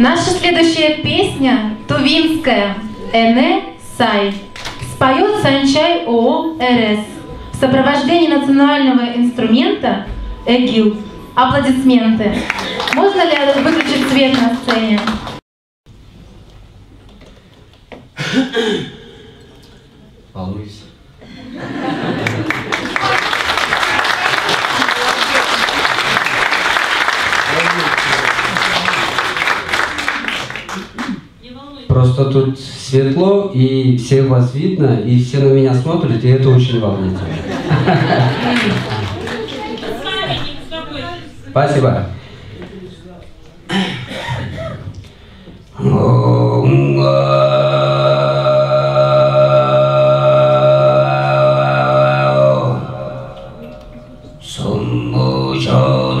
Наша следующая песня тувинская «Эне Сай» споет Санчай ООО РС в сопровождении национального инструмента ЭГИЛ. Аплодисменты. Можно ли выключить свет на сцене? Волнуюсь. Просто тут светло, и все вас видно, и все на меня смотрят, и это очень волнительно. Спасибо. Some more, some,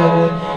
Lord.